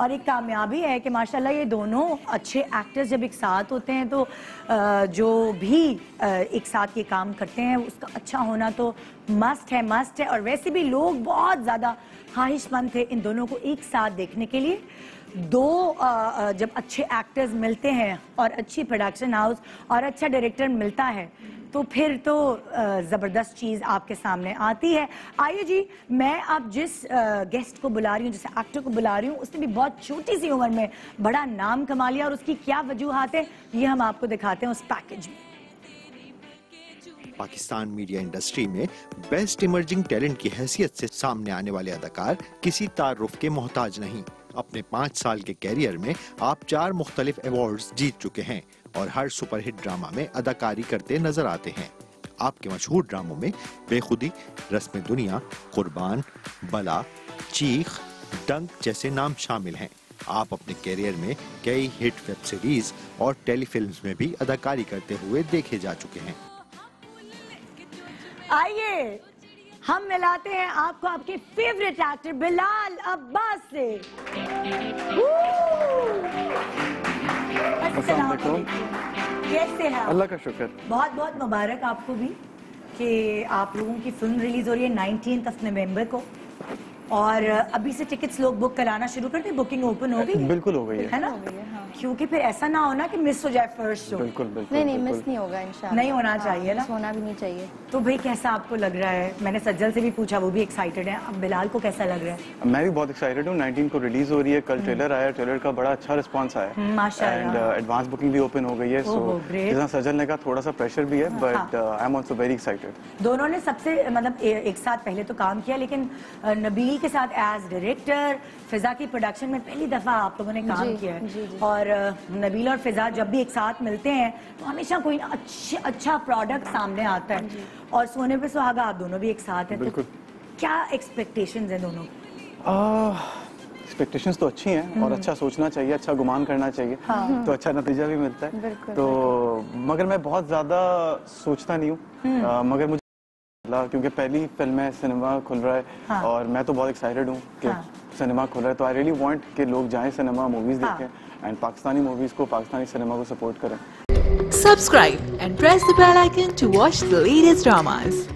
और एक कामयाबी है कि माशाल्लाह ये दोनों अच्छे एक्टर्स जब एक साथ होते हैं तो जो भी एक साथ ये काम करते हैं, उसका अच्छा होना तो मस्ट है मस्ट है। और वैसे भी लोग बहुत ज़्यादा ख्वाहिशमंद थे इन दोनों को एक साथ देखने के लिए। दो जब अच्छे एक्टर्स मिलते हैं और अच्छी प्रोडक्शन हाउस और अच्छा डायरेक्टर मिलता है तो फिर तो ज़बरदस्त चीज़ आपके सामने आती है। आइए जी, मैं आप जिस गेस्ट को बुला रही हूँ, जिस एक्टर को बुला रही हूँ, उसने भी बहुत छोटी सी उम्र में बड़ा नाम कमा लिया और उसकी क्या वजूहत है, ये हम आपको दिखाते हैं उस पैकेज में। पाकिस्तान मीडिया इंडस्ट्री में बेस्ट इमर्जिंग टैलेंट की हैसियत से सामने आने वाले अदाकार किसी तारुफ के मोहताज नहीं। अपने पाँच साल के कैरियर में आप चार मुख्तलिफ़ अवार्ड्स जीत चुके हैं और हर सुपरहिट ड्रामा में अदाकारी करते नज़र आते हैं। आपके मशहूर ड्रामों में बेखुदी, रस्म दुनिया, कुर्बान, बला, चीख, डंक जैसे नाम शामिल हैं। आप अपने कैरियर में कई हिट वेब सीरीज़ और टेलीफिल्म में भी अदाकारी करते हुए देखे जा चुके हैं। आइए। हम मिलाते हैं आपको आपके फेवरेट एक्टर बिलाल अब्बास से। कैसे हैं अल्लाह का शुक्र। बहुत बहुत मुबारक आपको भी कि आप लोगों की फ़िल्म रिलीज़ हो रही है नाइनटीन ऑफ़ नवंबर को। और अभी से टिकट्स लोग बुक कराना शुरू कर दें बुकिंग ओपन हो गई बिल्कुल हो गई है। है ना? क्योंकि फिर ऐसा ना होना कि मिस हो जाए फ़र्स्ट शो बिल्कुल बिल्कुल नहीं नहीं मिस नहीं होगा इंशाल्लाह नहीं होना चाहिए ना? होना भी नहीं चाहिए। तो भाई कैसा आपको लग रहा है? मैंने सज्जल से भी पूछा वो भी एक्साइटेड है। अब बिलाल को कैसा लग रहा है? मैं भी बहुत एक्साइटेड हूँ। 19 को रिलीज़ हो रही है। कल ट्रेलर आया ट्रेलर का बड़ा अच्छा रिस्पांस आया। हम्म, माशाल्लाह। एंड एडवांस बुकिंग भी ओपन हो गई है सो जितना सजल ने कहा थोड़ा सा प्रेशर भी है but I am also very excited दोनों ने सबसे मतलब एक साथ पहले तो काम किया लेकिन अ, नबील के साथ एज डायरेक्टर फिजा की प्रोडक्शन में पहली दफ़ा आप लोगों ने काम किया है। जी, जी। और नबील और फिजा जब भी एक साथ मिलते हैं तो हमेशा कोई ना अच्छे अच्छा प्रोडक्ट सामने आता है और सोने पे सुहागा आप दोनों भी एक साथ हैं तो क्या एक्सपेक्टेशंस हैं दोनों एक्सपेक्टेशंस तो अच्छी हैं हम्म। और अच्छा सोचना चाहिए अच्छा गुमान करना चाहिए हाँ। तो अच्छा नतीजा भी मिलता है तो मगर मैं बहुत ज़्यादा सोचता नहीं हूँ हम्म। मगर मुझे क्योंकि पहली फ़िल्म है सिनेमा खुल रहा है हाँ। और मैं तो बहुत एक्साइटेड हूँ कि हाँ। सिनेमा खुल रहा है तो आई रियली वांट कि लोग जाएँ सिनेमा मूवीज़ हाँ। देखें एंड पाकिस्तानी मूवीज़ को पाकिस्तानी सिनेमा को सपोर्ट करें Subscribe and press the bell icon to watch the latest dramas.